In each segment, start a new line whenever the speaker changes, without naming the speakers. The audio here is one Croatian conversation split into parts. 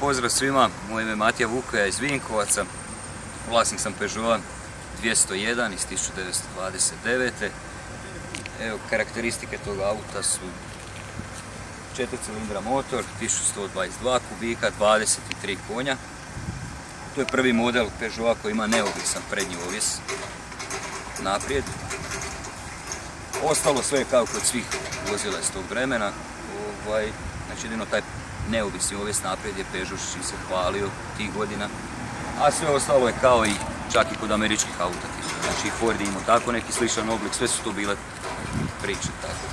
pozdrav svima, moje ime je Matija Vukoja iz Vinkovaca, vlasnik sam Peugeot 201 iz 1929. Evo, karakteristike tog auta su 4 cilindra motor, 1122 kubika, 23 konja. To je prvi model Peugeota koji ima neovisan prednji ovis naprijed. Ostalo sve kao kod svih vozila iz tog vremena. Ovaj, znači jedino taj neovisni ovis naprijed je Peugeot čim se hvalio tih godina. A sve ostalo je kao i čak i kod američkih auta. Znači Ford imao tako neki sličan oblik, sve su to bile priče tako.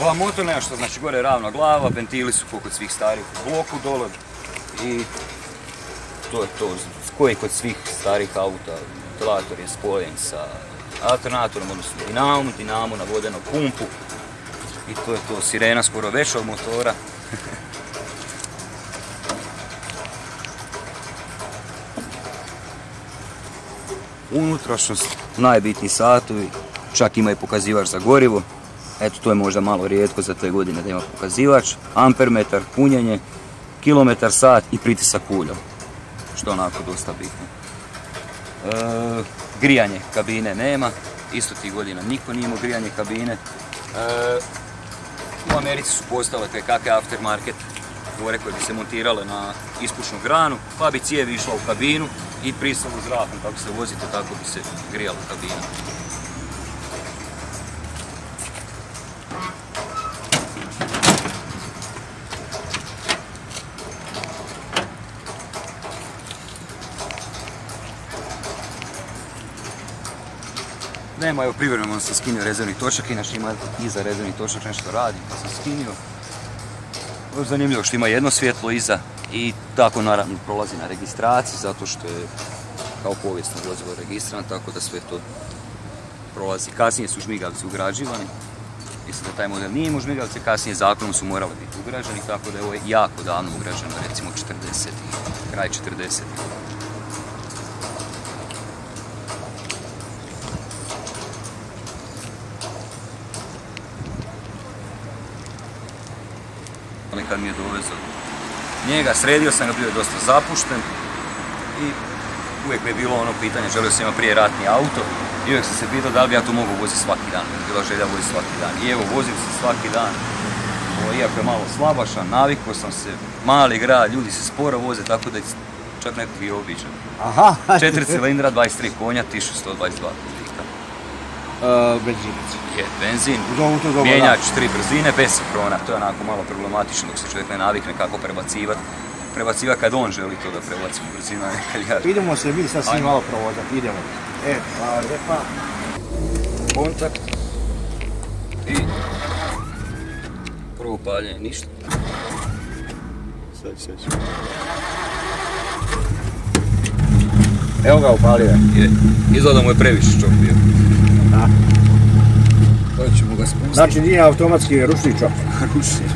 Ova motor nema što, znači gore je ravna glava, ventili su kod svih starih u bloku dole i to je to, koji kod svih starih auta, ventilator je spojen sa alternatorom, odnosno dinamom, dinamo na vodenu pumpu i to je to, sirena skoro veća od motora. Unutrašnjost, najbitniji satovi, čak ima i pokazivač za gorivo. Eto, to je možda malo rijetko za te godine da ima pokazivač. Ampermetar, punjenje, kilometar sat i pritisak ulja. Što onako dosta bitno. E, grijanje kabine nema. Isto tih godina niko nije imao grijanje kabine. E, u Americi su postale te kakve aftermarket gore koje bi se montirale na ispušnu granu, pa bi cijevi išla u kabinu i pristalu zrakom kako se vozite, tako bi se grijala kabina. Nema, evo privremeno sam skinio rezervni točak, inače ima iza rezervni točak nešto radi, pa sam skinio. Zanimljivo što ima jedno svjetlo iza i tako naravno prolazi na registraciji zato što je kao povijesno vozilo registran, tako da sve to prolazi. Kasnije su žmigavci ugrađivani, mislim da taj model nije imao žmigavce, kasnije zakonom su morali biti ugrađeni, tako da je ovo jako davno ugrađeno, recimo 40 kraj 40 kad mi je dovezao njega, sredio sam ga, bio je dosta zapušten i uvijek mi je bilo ono pitanje, želio sam imati prije ratni auto i uvijek sam se pitao da li bi ja to mogao voziti svaki dan, bila želja voziti svaki dan. I evo vozim se svaki dan, iako je malo slabašan, navikao sam se, mali grad, ljudi se sporo voze, tako da čak nekog i običan.
Aha!
Četiri cilindra, 23 konja, 1122
Uh, benzinac.
Je, benzin,
to
mijenjač, tri brzine, bez sinkrona. To je onako malo problematično dok se čovjek ne navikne kako prebacivati. Prebacivati kad on želi to da prebaci u brzinu, a ne kad ja.
Idemo se mi sad svim malo provozati, idemo. E, hvala lijepa.
Kontakt. I prvo paljenje, ništa. Sad, sad, sad.
Evo ga upalio je.
Je, izgleda mu je previše čok bio.
Da.
To ćemo ga spustiti.
Znači nije automatski ručni čop.
Ručni.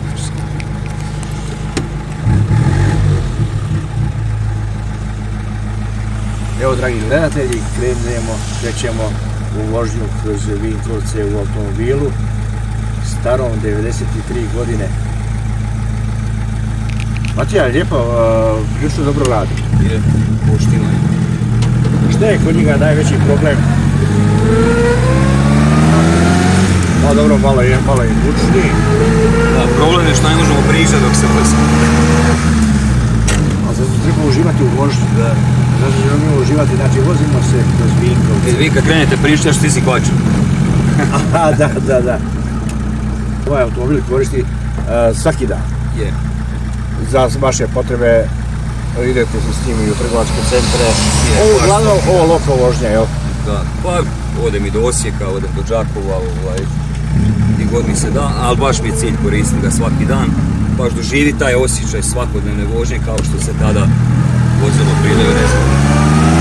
Evo, dragi gledatelji, krenemo, krećemo u vožnju kroz Vinkovce u automobilu starom 93 godine. Matija, lijepo, prilično dobro radi.
Je, poštima je.
Šta je kod njega najveći problem? Pa dobro, malo je, malo je bučniji.
Da, problem je što ne možemo pričati dok se brzo.
A zato treba uživati u vožnju. Da. Zato želimo uživati, znači vozimo se kroz Vinkovce.
E, vi kad krenete pričati, ti si kočan.
Aha, da, da, da. Ovaj automobil koristi uh, svaki dan.
Je.
Za vaše potrebe idete se s njim i u trgovačke centre.
Je,
Ovo uglavnom
to.
ovo loko vožnja, jel?
Da, pa odem i do Osijeka, odem do Đakova, ovaj, god mi se da, ali baš mi je cilj koristiti ga svaki dan, baš doživi taj osjećaj svakodnevne vožnje kao što se tada vozilo prije 90.